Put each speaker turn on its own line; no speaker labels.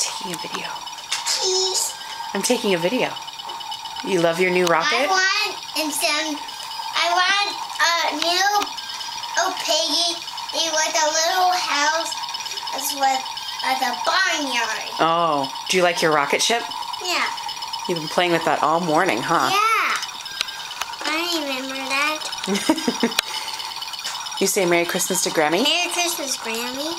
taking a video.
Please.
I'm taking a video. You love your new rocket.
I want and some. I want a new oh piggy with a little house as with as a barnyard.
Oh, do you like your rocket ship?
Yeah.
You've been playing with that all morning, huh?
Yeah. I remember that.
You say Merry Christmas to Grammy?
Merry Christmas, Grammy.